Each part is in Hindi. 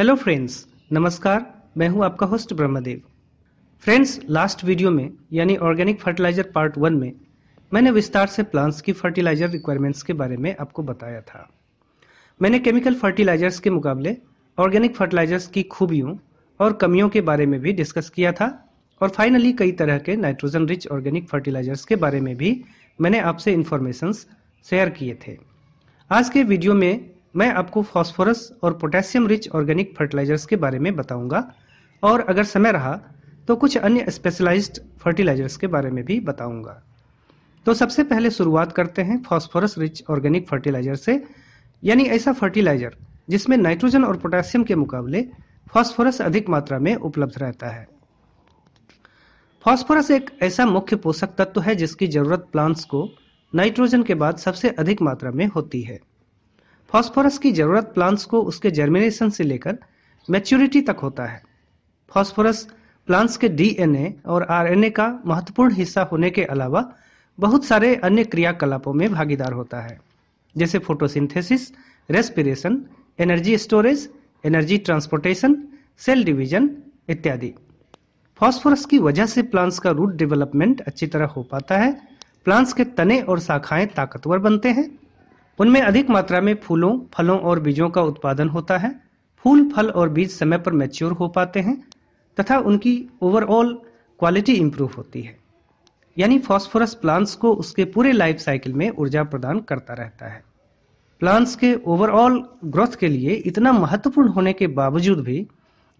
हेलो फ्रेंड्स नमस्कार, मैं हूँ आपका host Brahmadev. Friends last video में, यानी ऑर्गेनिक फर्टिलाइज़र पार्ट वन में, मैंने विस्तार से प्लांट्स की फर्टिलाइज़र रिक्वायरमेंट्स के बारे में आपको बताया था। मैंने केमिकल फर्टिलाइजर्स के मुकाबले ऑर्गेनिक फर्टिलाइजर्स की खूबियों और कमियों के बारे में भी डिस्कस किया था और फाइनली कई तरह के नाइट्रोजन रिच ऑर्गेनिक फर्टिलाइजर्स के बारे में भी मैंने आपसे इंफॉर्मेशंस शेयर किए थे। आज के वीडियो में मैं आपको फास्फोरस और पोटेशियम रिच ऑर्गेनिक फर्टिलाइजर्स के बारे में बताऊँगा। और अगर समय रहा तो कुछ अन्य स्पेशलाइज्ड फर्टिलाइजर्स के बारे में भी बताऊँगा। तो सबसे पहले शुरुआत करते हैं फास्फोरस रिच ऑर्गेनिक फर्टिलाइज़र से। यानी ऐसा फर्टिलाइज़र जिसमें नाइट्रोजन और पोटेशियम के मुकाबले फॉस्फोरस अधिक मात्रा में उपलब्ध रहता है। फॉस्फोरस एक ऐसा मुख्य पोषक तत्व है जिसकी ज़रूरत प्लांट्स को नाइट्रोजन के बाद सबसे अधिक मात्रा में होती है। फास्फोरस की ज़रूरत प्लांट्स को उसके जर्मिनेशन से लेकर मैच्योरिटी तक होता है। फास्फोरस प्लांट्स के डीएनए और आरएनए का महत्वपूर्ण हिस्सा होने के अलावा बहुत सारे अन्य क्रियाकलापों में भागीदार होता है, जैसे photosynthesis respiration energy storage energy transportation cell division इत्यादि। फास्फोरस की वजह से प्लांट्स का रूट डेवलपमेंट अच्छी तरह हो पाता है। प्लांट्स के तने और शाखाएँ ताकतवर बनते हैं। उनमें अधिक मात्रा में फूलों, फलों और बीजों का उत्पादन होता है। फूल, फल और बीज समय पर मैच्योर हो पाते हैं तथा उनकी ओवरऑल क्वालिटी इंप्रूव होती है। यानी फास्फोरस प्लांट्स को उसके पूरे लाइफ साइकिल में ऊर्जा प्रदान करता रहता है। प्लांट्स के ओवरऑल ग्रोथ के लिए इतना महत्वपूर्ण होने के बावजूद भी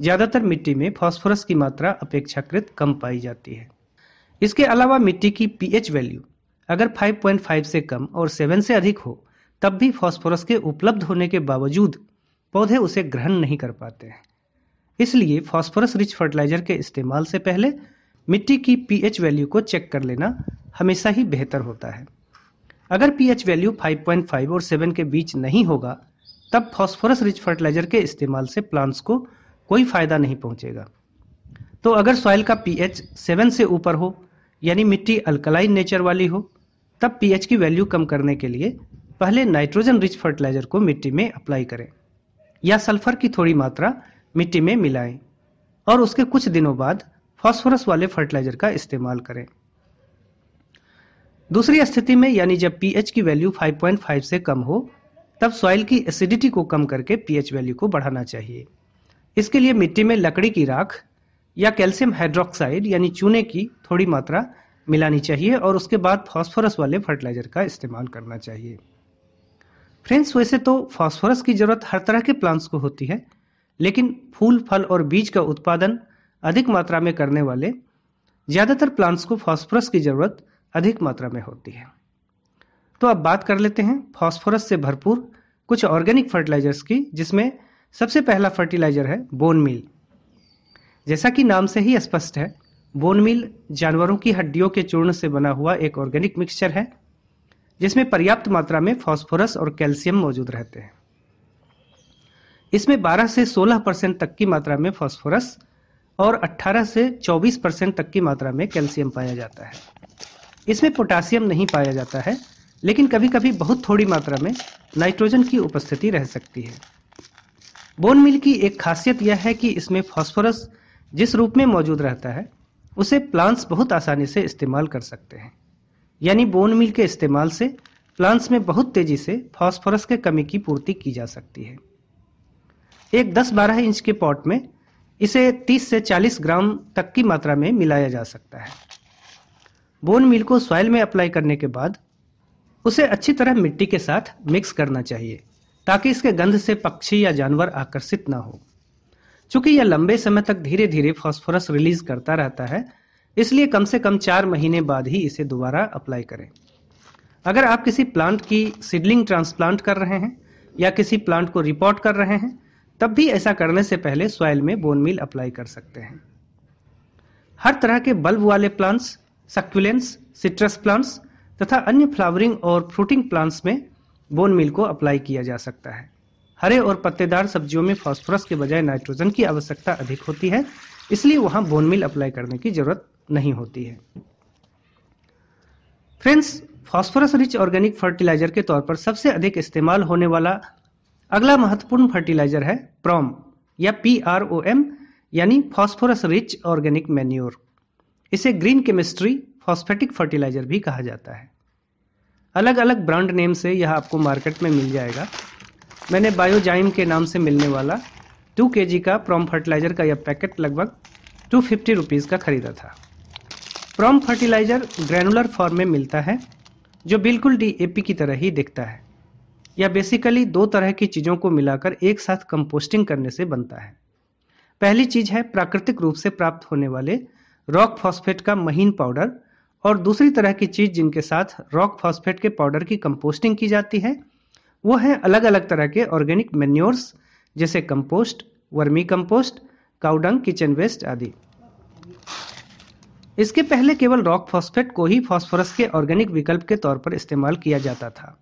ज़्यादातर मिट्टी में फास्फोरस की मात्रा अपेक्षाकृत कम पाई जाती है। इसके अलावा मिट्टी की पीएच वैल्यू अगर 5.5 से कम और 7 से अधिक हो तब भी फास्फोरस के उपलब्ध होने के बावजूद पौधे उसे ग्रहण नहीं कर पाते हैं। इसलिए फास्फोरस रिच फर्टिलाइज़र के इस्तेमाल से पहले मिट्टी की पीएच वैल्यू को चेक कर लेना हमेशा ही बेहतर होता है। अगर पीएच वैल्यू 5.5 और 7 के बीच नहीं होगा, तब फास्फोरस रिच फर्टिलाइज़र के इस्तेमाल से प्लांट्स को कोई फ़ायदा नहीं पहुंचेगा। तो अगर सॉइल का पीएच 7 से ऊपर हो, यानी मिट्टी अल्कलाइन नेचर वाली हो, तब पीएच की वैल्यू कम करने के लिए पहले नाइट्रोजन रिच फर्टिलाइज़र को मिट्टी में अप्लाई करें, या सल्फ़र की थोड़ी मात्रा मिट्टी में मिलाएँ और उसके कुछ दिनों बाद फास्फोरस वाले फर्टिलाइज़र का इस्तेमाल करें। दूसरी स्थिति में, यानी जब पीएच की वैल्यू 5.5 से कम हो, तब सॉइल की एसिडिटी को कम करके पीएच वैल्यू को बढ़ाना चाहिए। इसके लिए मिट्टी में लकड़ी की राख या कैल्शियम हाइड्रोक्साइड, यानी चूने की थोड़ी मात्रा मिलानी चाहिए और उसके बाद फास्फोरस वाले फर्टिलाइज़र का इस्तेमाल करना चाहिए। फ्रेंड्स वैसे तो फास्फोरस की ज़रूरत हर तरह के प्लांट्स को होती है, लेकिन फूल, फल और बीज का उत्पादन अधिक मात्रा में करने वाले ज़्यादातर प्लांट्स को फास्फोरस की ज़रूरत अधिक मात्रा में होती है। तो अब बात कर लेते हैं फास्फोरस से भरपूर कुछ ऑर्गेनिक फर्टिलाइजर्स की, जिसमें सबसे पहला फर्टिलाइज़र है बोन मील जैसा कि नाम से ही स्पष्ट है बोन मील जानवरों की हड्डियों के चूर्ण से बना हुआ एक ऑर्गेनिक मिक्सचर है। जिसमें पर्याप्त मात्रा में फास्फोरस और कैल्शियम मौजूद रहते हैं। इसमें 12 से 16 परसेंट तक की मात्रा में फास्फोरस और 18 से 24 परसेंट तक की मात्रा में कैल्शियम पाया जाता है। इसमें पोटासियम नहीं पाया जाता है, लेकिन कभी-कभी बहुत थोड़ी मात्रा में नाइट्रोजन की उपस्थिति रह सकती है। बोन मिल की एक खासियत यह है कि इसमें फास्फोरस जिस रूप में मौजूद रहता है, उसे प्लांट्स बहुत आसानी से इस्तेमाल कर सकते हैं। यानी बोन मिल के इस्तेमाल से प्लांट्स में बहुत तेज़ी से फास्फोरस के कमी की पूर्ति की जा सकती है। एक 10-12 इंच के पॉट में इसे 30 से 40 ग्राम तक की मात्रा में मिलाया जा सकता है। बोन मिल को सॉइल में अप्लाई करने के बाद उसे अच्छी तरह मिट्टी के साथ मिक्स करना चाहिए, ताकि इसके गंध से पक्षी या जानवर आकर्षित ना हो। चूँकि यह लंबे समय तक धीरे धीरे फास्फोरस रिलीज़ करता रहता है इसलिए कम से कम चार महीने बाद ही इसे दोबारा अप्लाई करें। अगर आप किसी प्लांट की सीडलिंग ट्रांसप्लांट कर रहे हैं या किसी प्लांट को रिपोर्ट कर रहे हैं, तब भी ऐसा करने से पहले सॉइल में बोन मील अप्लाई कर सकते हैं। हर तरह के बल्ब वाले प्लांट्स सक्यूलेंट्स सिट्रस प्लांट्स तथा अन्य फ्लावरिंग और फ्रूटिंग प्लांट्स में बोन मील को अप्लाई किया जा सकता है। हरे और पत्तेदार सब्जियों में फास्फोरस के बजाय नाइट्रोजन की आवश्यकता अधिक होती है, इसलिए वहाँ बोन मील अप्लाई करने की ज़रूरत नहीं होती है। Friends, phosphorus rich organic fertiliser के तौर पर सबसे अधिक इस्तेमाल होने वाला अगला महत्वपूर्ण फर्टिलाइज़र है प्रोम, या पी आर ओ एम यानी फॉस्फोरस रिच ऑर्गेनिक मैन्योर। इसे ग्रीन केमिस्ट्री फॉस्फेटिक फर्टिलाइज़र भी कहा जाता है। अलग अलग ब्रांड नेम से यह आपको मार्केट में मिल जाएगा। मैंने बायोजाइम के नाम से मिलने वाला टू के का प्रॉम फर्टिलाइज़र का यह पैकेट लगभग टू फिफ्टी रुपीज़ का खरीदा था। प्रॉम फर्टिलाइज़र ग्रैनुलर फॉर्म में मिलता है, जो बिल्कुल डीएपी की तरह ही दिखता है यह बेसिकली दो तरह की चीज़ों को मिलाकर एक साथ कंपोस्टिंग करने से बनता है। पहली चीज़ है प्राकृतिक रूप से प्राप्त होने वाले रॉक फॉस्फेट का महीन पाउडर और दूसरी तरह की चीज़ जिनके साथ रॉक फॉस्फेट के पाउडर की कंपोस्टिंग की जाती है, वो है अलग अलग तरह के ऑर्गेनिक मेन्योर्स जैसे compost vermicompost cow dung kitchen waste आदि। इसके पहले केवल रॉक फॉस्फेट को ही फॉस्फोरस के ऑर्गेनिक विकल्प के तौर पर इस्तेमाल किया जाता था।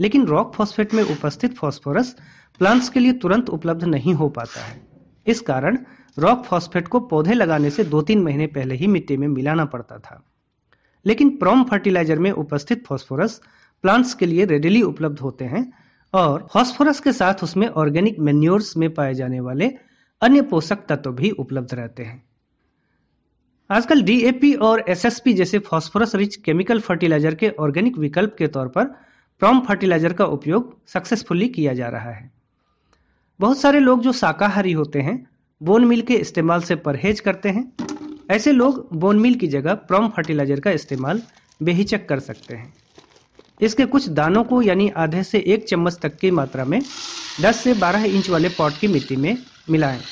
लेकिन रॉक फॉस्फेट में उपस्थित फॉस्फोरस प्लांट्स के लिए तुरंत उपलब्ध नहीं हो पाता है। इस कारण रॉक फॉस्फेट को पौधे लगाने से दो तीन महीने पहले ही मिट्टी में मिलाना पड़ता था। लेकिन प्रोम फर्टिलाइज़र में उपस्थित फॉस्फोरस प्लांट्स के लिए रेडिली उपलब्ध होते हैं और फॉस्फोरस के साथ उसमें ऑर्गेनिक मेन्योर्स में पाए जाने वाले अन्य पोषक तत्व भी उपलब्ध रहते हैं। आजकल डीएपी और एसएसपी जैसे फॉस्फोरस रिच केमिकल फर्टिलाइज़र के ऑर्गेनिक विकल्प के तौर पर प्रॉम फर्टिलाइज़र का उपयोग सक्सेसफुली किया जा रहा है। बहुत सारे लोग जो शाकाहारी होते हैं बोन मिल के इस्तेमाल से परहेज करते हैं। ऐसे लोग बोन मिल की जगह प्रॉम फर्टिलाइज़र का इस्तेमाल बेहिचक कर सकते हैं। इसके कुछ दानों को यानी आधे से एक चम्मच तक की मात्रा में 10 से 12 इंच वाले पॉट की मिट्टी में मिलाएँ।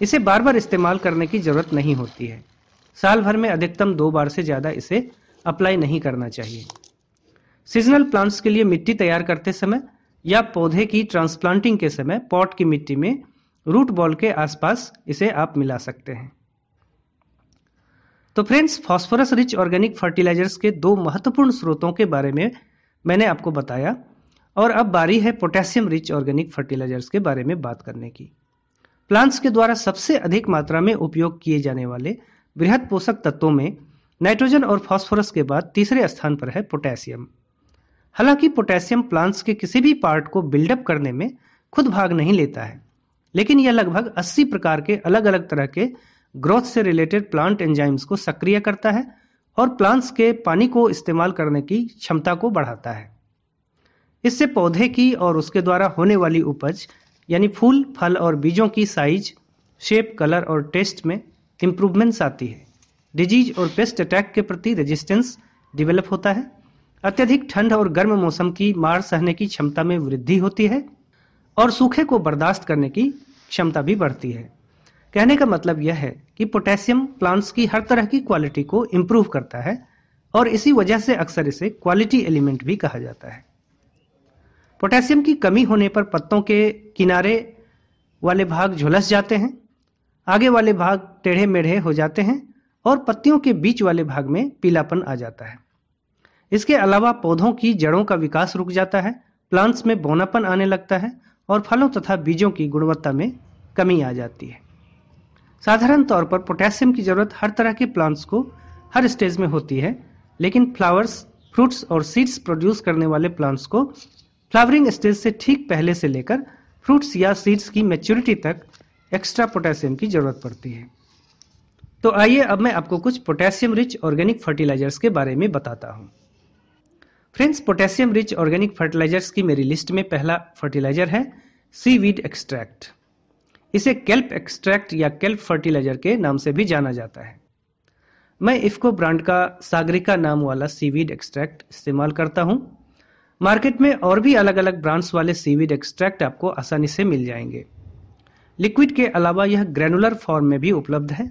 इसे बार बार इस्तेमाल करने की ज़रूरत नहीं होती है। साल भर में अधिकतम दो बार से ज़्यादा इसे अप्लाई नहीं करना चाहिए। सीजनल प्लांट्स के लिए मिट्टी तैयार करते समय या पौधे की ट्रांसप्लांटिंग के समय पॉट की मिट्टी में रूट बॉल के आसपास इसे आप मिला सकते हैं। तो friends phosphorus rich organic fertilizers के दो महत्वपूर्ण स्रोतों के बारे में मैंने आपको बताया और अब बारी है पोटेशियम रिच ऑर्गेनिक फर्टिलाइजर्स के बारे में बात करने की। प्लांट्स के द्वारा सबसे अधिक मात्रा में उपयोग किए जाने वाले बृहद पोषक तत्वों में नाइट्रोजन और फास्फोरस के बाद तीसरे स्थान पर है पोटेशियम। हालाँकि पोटेशियम प्लांट्स के किसी भी पार्ट को बिल्डअप करने में खुद भाग नहीं लेता है, लेकिन यह लगभग 80 प्रकार के अलग अलग तरह के ग्रोथ से रिलेटेड प्लांट एंजाइम्स को सक्रिय करता है और प्लांट्स के पानी को इस्तेमाल करने की क्षमता को बढ़ाता है। इससे पौधे की और उसके द्वारा होने वाली उपज, यानी फूल, फल और बीजों की साइज़, शेप, कलर और टेस्ट में इंप्रूवमेंट्स आती है। डिज़ीज़ और पेस्ट अटैक के प्रति रेजिस्टेंस डेवलप होता है। अत्यधिक ठंड और गर्म मौसम की मार सहने की क्षमता में वृद्धि होती है और सूखे को बर्दाश्त करने की क्षमता भी बढ़ती है। कहने का मतलब यह है कि पोटेशियम प्लांट्स की हर तरह की क्वालिटी को इम्प्रूव करता है और इसी वजह से अक्सर इसे क्वालिटी एलिमेंट भी कहा जाता है। पोटेशियम की कमी होने पर पत्तों के किनारे वाले भाग झुलस जाते हैं। आगे वाले भाग टेढ़े मेढ़े हो जाते हैं और पत्तियों के बीच वाले भाग में पीलापन आ जाता है। इसके अलावा पौधों की जड़ों का विकास रुक जाता है प्लांट्स में बोनापन आने लगता है और फलों तथा बीजों की गुणवत्ता में कमी आ जाती है। साधारण तौर पर पोटेशियम की ज़रूरत हर तरह के प्लांट्स को हर स्टेज में होती है, लेकिन फ्लावर्स फ्रूट्स और सीड्स प्रोड्यूस करने वाले प्लांट्स को फ्लावरिंग स्टेज से ठीक पहले से लेकर फ्रूट्स या सीड्स की मेच्योरिटी तक एक्स्ट्रा पोटेशियम की ज़रूरत पड़ती है। तो आइए अब मैं आपको कुछ पोटेशियम रिच ऑर्गेनिक फर्टिलाइजर्स के बारे में बताता हूँ। Friends potassium rich organic fertilizers की मेरी लिस्ट में पहला फर्टिलाइज़र है सीवीड एक्सट्रैक्ट इसे केल्प एक्सट्रैक्ट या कैल्प फर्टिलाइज़र के नाम से भी जाना जाता है। मैं इफ्को ब्रांड का सागरिका नाम वाला सीवीड एक्सट्रैक्ट इस्तेमाल करता हूँ। मार्केट में और भी अलग अलग ब्रांड्स वाले सीवीड एक्सट्रैक्ट आपको आसानी से मिल जाएँगे। लिक्विड के अलावा यह ग्रेनुलर फॉर्म में भी उपलब्ध है।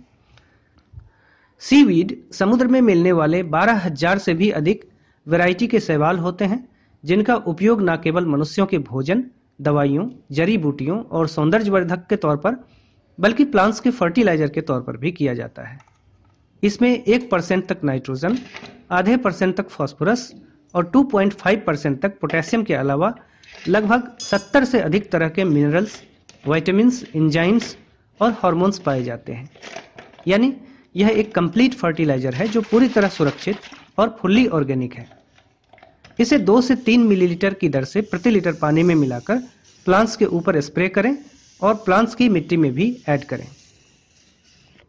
सीवीड समुद्र में मिलने वाले 12,000 से भी अधिक वैरायटी के सवाल होते हैं जिनका उपयोग न केवल मनुष्यों के भोजन दवाइयों जड़ी बूटियों और सौंदर्यवर्धक के तौर पर बल्कि प्लांट्स के फर्टिलाइज़र के तौर पर भी किया जाता है। इसमें एक परसेंट तक नाइट्रोजन आधे परसेंट तक फॉस्फोरस और 2.5 परसेंट तक पोटेशियम के अलावा लगभग 70 से अधिक तरह के मिनरल्स वाइटामिन इंजाइम्स और हार्मोन्स पाए जाते हैं। यानी यह एक कंप्लीट फर्टिलाइज़र है जो पूरी तरह सुरक्षित और फुल्ली ऑर्गेनिक है। इसे दो से तीन मिलीलीटर की दर से प्रति लीटर पानी में मिलाकर प्लांट्स के ऊपर स्प्रे करें और प्लांट्स की मिट्टी में भी ऐड करें।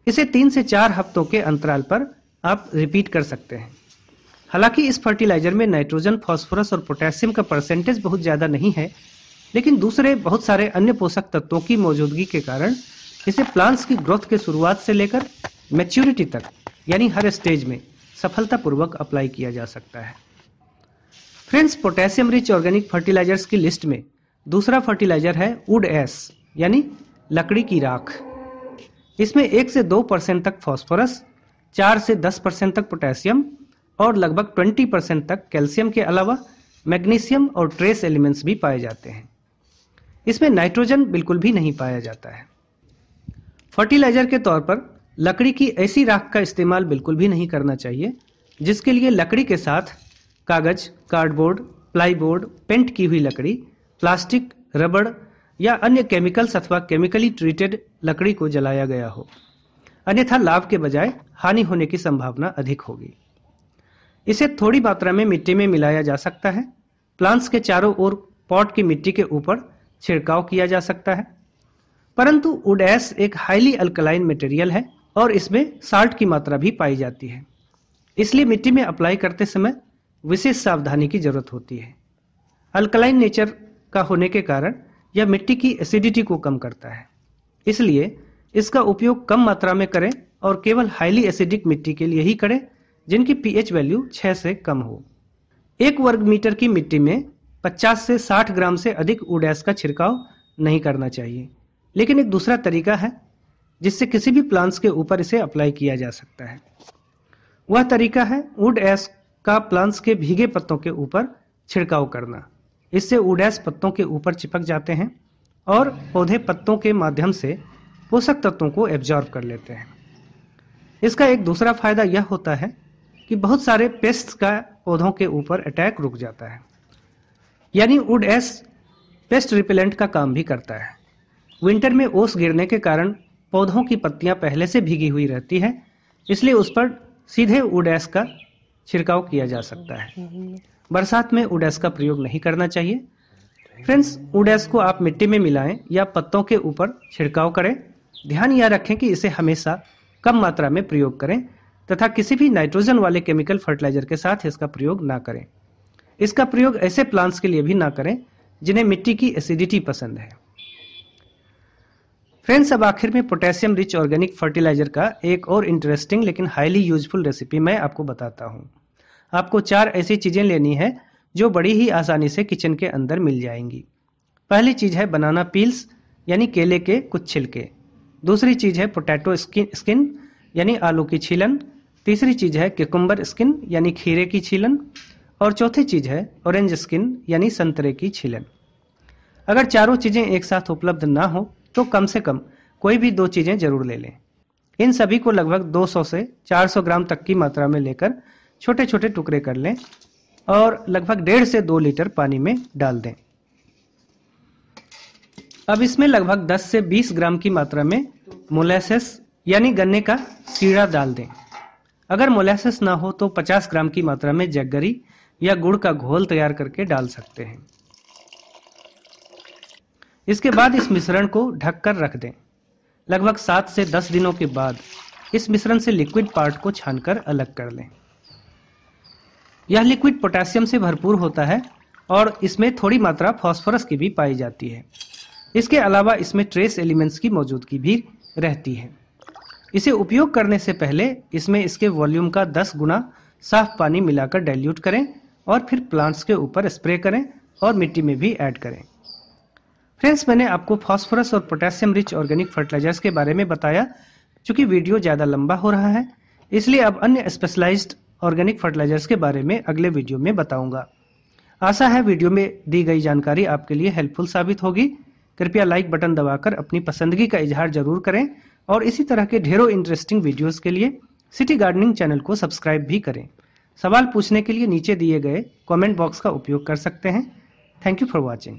इसे तीन से चार हफ्तों के अंतराल पर आप रिपीट कर सकते हैं। हालाँकि इस फर्टिलाइज़र में नाइट्रोजन फास्फोरस और पोटेशियम का परसेंटेज बहुत ज़्यादा नहीं है लेकिन दूसरे बहुत सारे अन्य पोषक तत्वों की मौजूदगी के कारण इसे प्लांट्स की ग्रोथ के शुरुआत से लेकर मैच्योरिटी तक, यानी हर स्टेज में सफलतापूर्वक अप्लाई किया जा सकता है। Friends potassium rich organic fertilizers की लिस्ट में दूसरा फर्टिलाइज़र है वुड एस यानी लकड़ी की राख। इसमें एक से दो परसेंट तक फॉस्फोरस चार से दस परसेंट तक पोटेशियम और लगभग ट्वेंटी परसेंट तक कैल्शियम के अलावा मैग्नीशियम और ट्रेस एलिमेंट्स भी पाए जाते हैं। इसमें नाइट्रोजन बिल्कुल भी नहीं पाया जाता है। फर्टिलाइज़र के तौर पर लकड़ी की ऐसी राख का इस्तेमाल बिल्कुल भी नहीं करना चाहिए, जिसके लिए लकड़ी के साथ कागज़, कार्डबोर्ड, प्लाईबोर्ड, पेंट की हुई लकड़ी, प्लास्टिक, रबड़ या अन्य केमिकल्स अथवा केमिकली ट्रीटेड लकड़ी को जलाया गया हो। अन्यथा लाभ के बजाय हानि होने की संभावना अधिक होगी। इसे थोड़ी मात्रा में मिट्टी में मिलाया जा सकता है। प्लांट्स के चारों ओर पॉट की मिट्टी के ऊपर छिड़काव किया जा सकता है। परंतु उडैस एक हाईली अल्कलाइन मटेरियल है और इसमें साल्ट की मात्रा भी पाई जाती है। इसलिए मिट्टी में अप्लाई करते समय विशेष सावधानी की ज़रूरत होती है। अल्कलाइन नेचर का होने के कारण यह मिट्टी की एसिडिटी को कम करता है। इसलिए इसका उपयोग कम मात्रा में करें और केवल हाईली एसिडिक मिट्टी के लिए ही करें, जिनकी पीएच वैल्यू 6 से कम हो। एक वर्ग मीटर की मिट्टी में 50 से 60 ग्राम से अधिक उडैस का छिड़काव नहीं करना चाहिए। लेकिन एक दूसरा तरीका है, जिससे किसी भी प्लांट्स के ऊपर इसे अप्लाई किया जा सकता है। वह तरीका है वुड एस का प्लांट्स के भीगे पत्तों के ऊपर छिड़काव करना। इससे उडैस पत्तों के ऊपर चिपक जाते हैं और पौधे पत्तों के माध्यम से पोषक तत्वों को एब्जॉर्ब कर लेते हैं। इसका एक दूसरा फ़ायदा यह होता है कि बहुत सारे पेस्ट का पौधों के ऊपर अटैक रुक जाता है। यानी वुड एस पेस्ट रिपेलेंट का काम भी करता है। विंटर में ओस गिरने के कारण पौधों की पत्तियाँ पहले से भीगी हुई रहती है, इसलिए उस पर सीधे उडैस का छिड़काव किया जा सकता है। बरसात में उडैस का प्रयोग नहीं करना चाहिए। फ्रेंड्स उडैस को आप मिट्टी में मिलाएँ या पत्तों के ऊपर छिड़काव करें। ध्यान यह रखें कि इसे हमेशा कम मात्रा में प्रयोग करें तथा किसी भी नाइट्रोजन वाले केमिकल फर्टिलाइज़र के साथ इसका प्रयोग ना करें। इसका प्रयोग ऐसे प्लांट्स के लिए भी ना करें, जिन्हें मिट्टी की एसिडिटी पसंद है। फ्रेंड्स अब आखिर में पोटेशियम रिच ऑर्गेनिक फर्टिलाइज़र का एक और इंटरेस्टिंग लेकिन हाईली यूजफुल रेसिपी मैं आपको बताता हूँ। आपको चार ऐसी चीज़ें लेनी है, जो बड़ी ही आसानी से किचन के अंदर मिल जाएँगी। पहली चीज़ है बनाना पील्स यानी केले के कुछ छिलके। दूसरी चीज़ है पोटैटो स्किन यानी आलू की छीलन। तीसरी चीज़ है किकुम्बर स्किन यानी खीरे की छीलन। और चौथी चीज़ है ऑरेंज स्किन यानी संतरे की छिलन अगर चारों चीज़ें एक साथ उपलब्ध ना हो तो कम से कम कोई भी दो चीज़ें ज़रूर ले लें। इन सभी को लगभग 200 से 400 ग्राम तक की मात्रा में लेकर छोटे छोटे टुकड़े कर लें और लगभग डेढ़ से दो लीटर पानी में डाल दें। अब इसमें लगभग 10 से 20 ग्राम की मात्रा में मोलेसेस यानी गन्ने का सीड़ा डाल दें। अगर मोलेसेस ना हो तो 50 ग्राम की मात्रा में जगगरी या गुड़ का घोल तैयार करके डाल सकते हैं। इसके बाद इस मिश्रण को ढककर रख दें। लगभग सात से दस दिनों के बाद इस मिश्रण से लिक्विड पार्ट को छानकर अलग कर लें। यह लिक्विड पोटेशियम से भरपूर होता है और इसमें थोड़ी मात्रा फॉस्फोरस की भी पाई जाती है। इसके अलावा इसमें ट्रेस एलिमेंट्स की मौजूदगी भी रहती है। इसे उपयोग करने से पहले इसमें इसके वॉल्यूम का 10 गुना साफ़ पानी मिलाकर डाइल्यूट करें और फिर प्लांट्स के ऊपर स्प्रे करें और मिट्टी में भी ऐड करें। फ्रेंड्स मैंने आपको फास्फोरस और पोटेशियम रिच ऑर्गेनिक फर्टिलाइजर्स के बारे में बताया, चूँकि वीडियो ज़्यादा लंबा हो रहा है, इसलिए अब अन्य स्पेशलाइज्ड ऑर्गेनिक फर्टिलाइजर्स के बारे में अगले वीडियो में बताऊँगा। आशा है वीडियो में दी गई जानकारी आपके लिए हेल्पफुल साबित होगी। कृपया लाइक बटन दबाकर अपनी पसंदगी का इजहार ज़रूर करें और इसी तरह के ढेरों इंटरेस्टिंग वीडियोस के लिए सिटी गार्डनिंग चैनल को सब्सक्राइब भी करें। सवाल पूछने के लिए नीचे दिए गए कमेंट बॉक्स का उपयोग कर सकते हैं। Thank you for watching